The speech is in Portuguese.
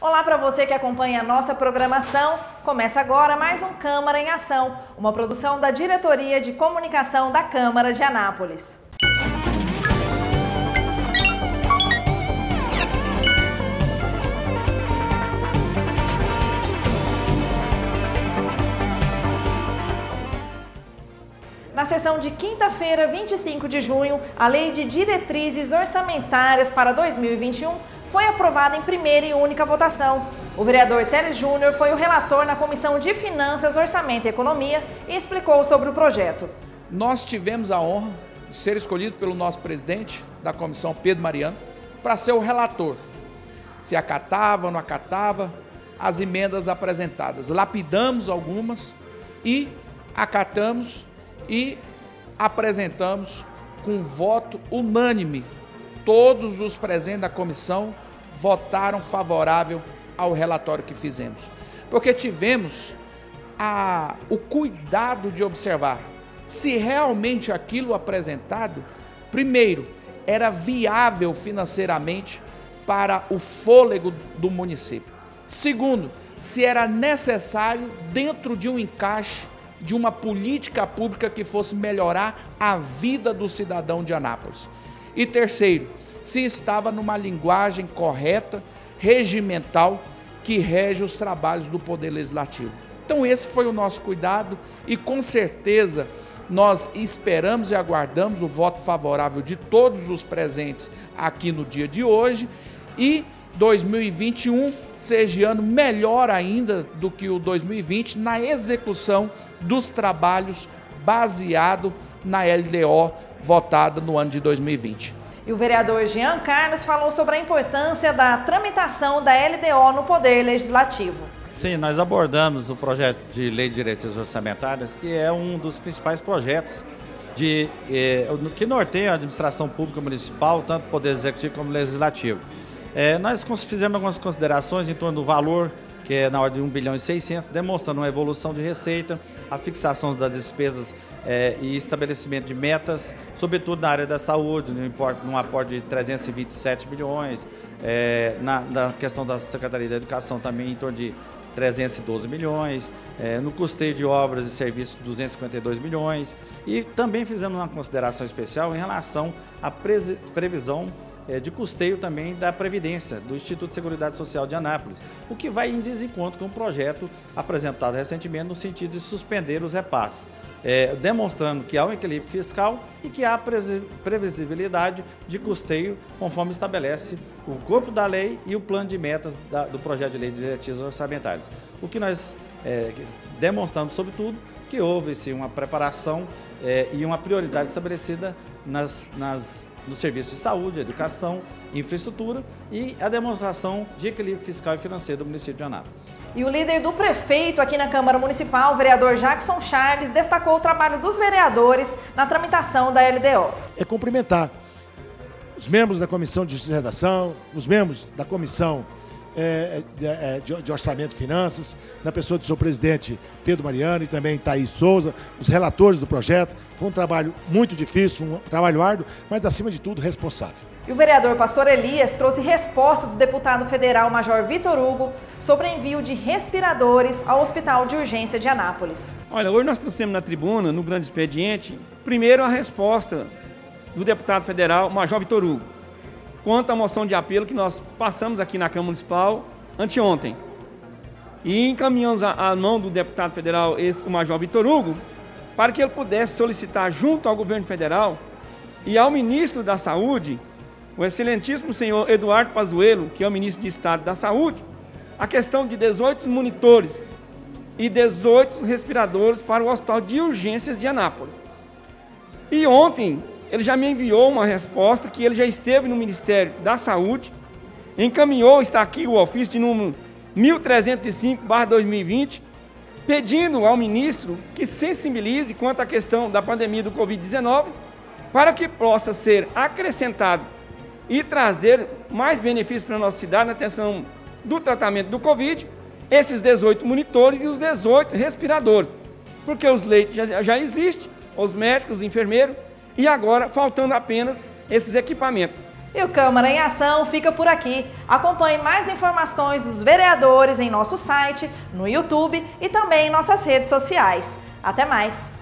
Olá para você que acompanha a nossa programação. Começa agora mais um Câmara em Ação, uma produção da Diretoria de Comunicação da Câmara de Anápolis. Na sessão de quinta-feira, 25 de junho, a Lei de Diretrizes Orçamentárias para 2021 foi aprovada em primeira e única votação. O vereador Teles Júnior foi o relator na Comissão de Finanças, Orçamento e Economia e explicou sobre o projeto. Nós tivemos a honra de ser escolhido pelo nosso presidente da comissão, Pedro Mariano, para ser o relator. Se acatava não acatava as emendas apresentadas. Lapidamos algumas e acatamos e apresentamos com voto unânime todos os presentes da comissão votaram favorável ao relatório que fizemos. Porque tivemos a, o cuidado de observar se realmente aquilo apresentado, primeiro, era viável financeiramente para o fôlego do município. Segundo, se era necessário dentro de um encaixe de uma política pública que fosse melhorar a vida do cidadão de Anápolis. E terceiro, se estava numa linguagem correta, regimental, que rege os trabalhos do Poder Legislativo. Então, esse foi o nosso cuidado e com certeza nós esperamos e aguardamos o voto favorável de todos os presentes aqui no dia de hoje e 2021 seja ano melhor ainda do que o 2020 na execução dos trabalhos baseado na LDO votada no ano de 2020. E o vereador Jean Carlos falou sobre a importância da tramitação da LDO no Poder Legislativo. Sim, nós abordamos o projeto de lei de diretrizes orçamentárias, que é um dos principais projetos de, eh, que norteia a administração pública municipal, tanto o Poder Executivo como o Legislativo. Eh, nós fizemos algumas considerações em torno do valor que é na ordem de 1 bilhão e 600, demonstrando uma evolução de receita, a fixação das despesas é, e estabelecimento de metas, sobretudo na área da saúde, no importe, num aporte de 327 milhões, é, na, na, questão da Secretaria da Educação também em torno de 312 milhões, é, no custeio de obras e serviços 252 milhões e também fizemos uma consideração especial em relação à previsão de custeio também da Previdência, do Instituto de Seguridade Social de Anápolis, o que vai em desencontro com o projeto apresentado recentemente no sentido de suspender os repasses. É, demonstrando que há um equilíbrio fiscal e que há previsibilidade de custeio, conforme estabelece o corpo da lei e o plano de metas da, do projeto de lei de diretrizes orçamentárias. O que nós é, demonstramos, sobretudo, que houve sim, uma preparação é, e uma prioridade estabelecida nas, nas no serviço de saúde, educação, infraestrutura e a demonstração de equilíbrio fiscal e financeiro do município de Anápolis. E o líder do prefeito aqui na Câmara Municipal, o vereador Jackson Charles, destacou o trabalho dos vereadores na tramitação da LDO. É cumprimentar os membros da Comissão de Justiça e Redação, os membros da Comissão é, é, de, de, Orçamento e Finanças, na pessoa do seu presidente Pedro Mariano e também Thaís Souza, os relatores do projeto. Foi um trabalho muito difícil, um trabalho árduo, mas acima de tudo responsável. E o vereador Pastor Elias trouxe resposta do deputado federal Major Vitor Hugo sobre envio de respiradores ao Hospital de Urgência de Anápolis. Olha, hoje nós trouxemos na tribuna, no grande expediente, primeiro a resposta do deputado federal Major Vitor Hugo quanto à moção de apelo que nós passamos aqui na Câmara Municipal anteontem. E encaminhamos a, mão do deputado federal, o Major Vitor Hugo, para que ele pudesse solicitar junto ao governo federal e ao ministro da Saúde, o excelentíssimo senhor Eduardo Pazuello, que é o ministro de Estado da Saúde, a questão de 18 monitores e 18 respiradores para o Hospital de Urgências de Anápolis. E ontem ele já me enviou uma resposta que ele já esteve no Ministério da Saúde, encaminhou, está aqui o ofício de número 1305/2020, pedindo ao ministro que sensibilize quanto à questão da pandemia do COVID-19, para que possa ser acrescentado e trazer mais benefícios para a nossa cidade na atenção do tratamento do Covid, esses 18 monitores e os 18 respiradores. Porque os leitos já, já existem, os médicos, os enfermeiros, e agora faltando apenas esses equipamentos. E o Câmara em Ação fica por aqui. Acompanhe mais informações dos vereadores em nosso site, no YouTube e também em nossas redes sociais. Até mais!